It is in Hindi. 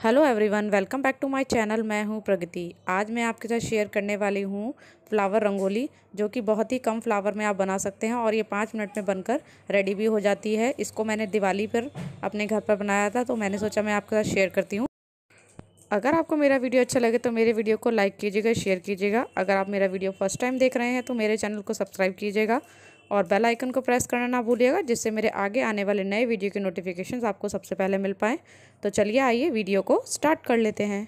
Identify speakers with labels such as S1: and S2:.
S1: Hello everyone welcome back to my channel मैं हूँ प्रगति। आज मैं आपके साथ शेयर करने वाली हूँ फ्लावर रंगोली, जो कि बहुत ही कम फ्लावर में आप बना सकते हैं और ये पाँच मिनट में बनकर रेडी भी हो जाती है। इसको मैंने दिवाली पर अपने घर पर बनाया था तो मैंने सोचा मैं आपके साथ शेयर करती हूँ। अगर आपको मेरा वीडियो अच्छा लगे तो मेरे वीडियो को लाइक कीजिएगा शेयर कीजिएगा। अगर आप मेरा वीडियो फ़र्स्ट टाइम देख रहे हैं तो मेरे चैनल को सब्सक्राइब कीजिएगा। और बेल आइकन को प्रेस करना ना भूलिएगा, जिससे मेरे आगे आने वाले नए वीडियो के नोटिफिकेशंस आपको सबसे पहले मिल पाएँ। तो चलिए आइए वीडियो को स्टार्ट कर लेते हैं।